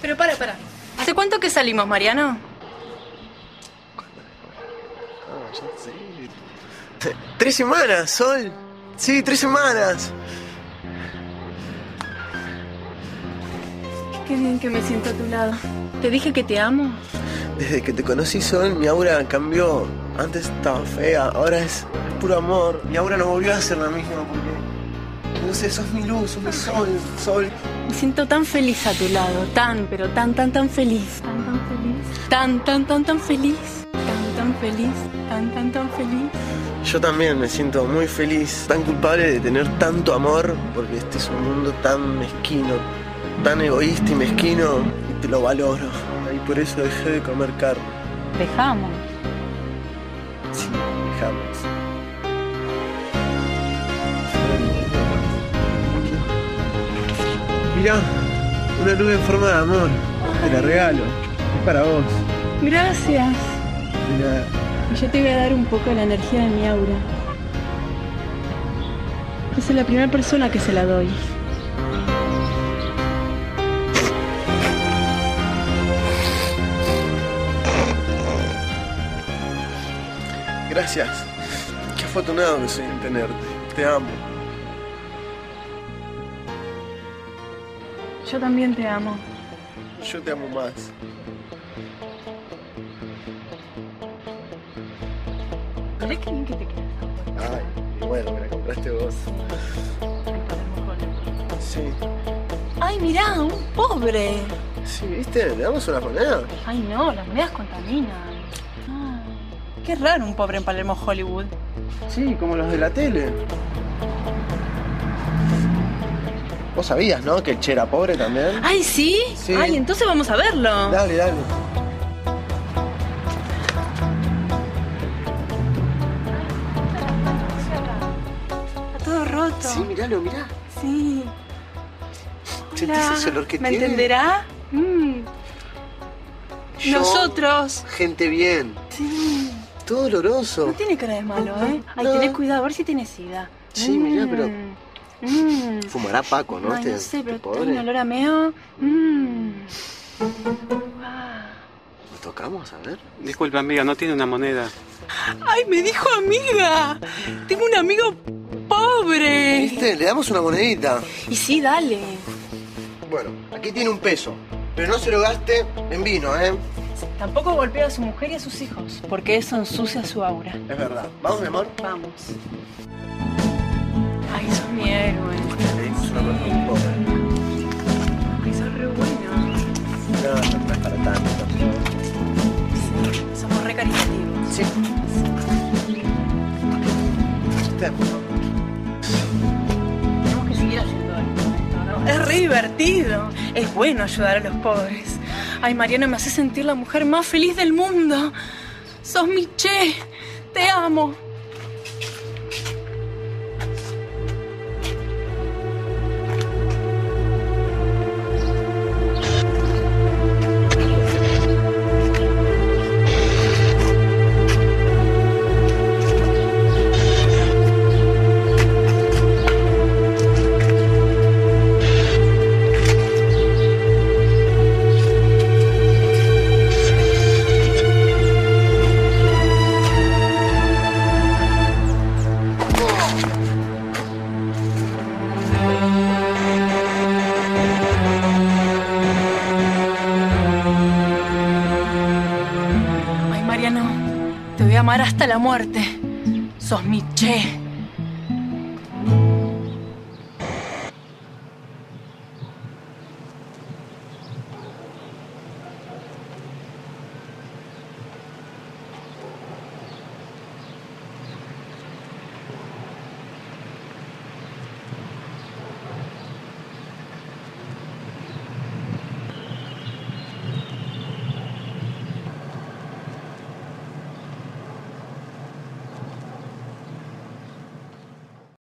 Pero para, para. ¿Hace cuánto que salimos, Mariano? Ah, ya sé. Tres semanas, Sol. Sí, tres semanas. Qué bien que me siento a tu lado. ¿Te dije que te amo? Desde que te conocí, Sol, mi aura cambió. Antes estaba fea, ahora es, es puro amor. Mi aura no volvió a ser la misma porque. No sé, sos mi luz, sos mi sol, Sol. Me siento tan feliz a tu lado. Tan, pero tan, tan, tan feliz. Tan, tan feliz. Tan, tan, tan, tan feliz. Tan, tan feliz. Tan, tan, tan feliz. Yo también me siento muy feliz, tan culpable de tener tanto amor, porque este es un mundo tan mezquino, tan egoísta y mezquino, y te lo valoro. Y por eso dejé de comer carne. Dejamos. Sí, Mirá, una nube en forma de amor. Te la regalo. Es para vos. Gracias. Mirá. Y yo te voy a dar un poco de la energía de mi aura. Esa es la primera persona que se la doy. Gracias. Qué afortunado que soy en tenerte. Te amo. Yo también te amo. Yo te amo más. ¿Crees que bien que te queda? Ay, y bueno, me la compraste vos. Sí. Ay, mirá, un pobre. Sí, ¿viste? ¿Le damos una moneda? Ay, no, las medias contaminan. Qué raro un pobre en Palermo Hollywood. Sí, como los de la tele. Vos sabías, ¿no? Que el Che era pobre también. Ay, ¿sí? Sí. Ay, entonces vamos a verlo. Dale, dale. Está todo roto. Sí, miralo, mirá. Sí. ¿Sentís ese olor que ¿Me tiene? entenderá? Mm. Yo, Nosotros. Gente bien. Sí. Todo oloroso. No tiene cara de malo, ¿eh? Ay, No. tenés cuidado, a ver si tenés sida. Sí, mirá, pero- Mm. Fumará Paco, ¿no? Ay, Este- no sé, pero este tiene pobre. un olor a meo. Mm. ¿Lo tocamos? A ver. Disculpa, amiga, no tiene una moneda. Ay, me dijo amiga. Tengo un amigo pobre. ¿Viste? Le damos una monedita. Y sí, dale. Bueno, aquí tiene un peso. Pero no se lo gaste en vino, ¿eh? Tampoco golpea a su mujer y a sus hijos, porque eso ensucia su aura. Es verdad. ¿Vamos, mi amor? Vamos. Sos mi. No, no es para tanto. Somos re caritativos. Sí. Tenemos que seguir ¿no? Es re divertido. Es bueno ayudar a los pobres. Ay, Mariano, me hace sentir la mujer más feliz del mundo. Sos mi che. Te amo. Voy a hasta la muerte. Sos mi che.